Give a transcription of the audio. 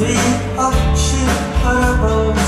free, oh shit,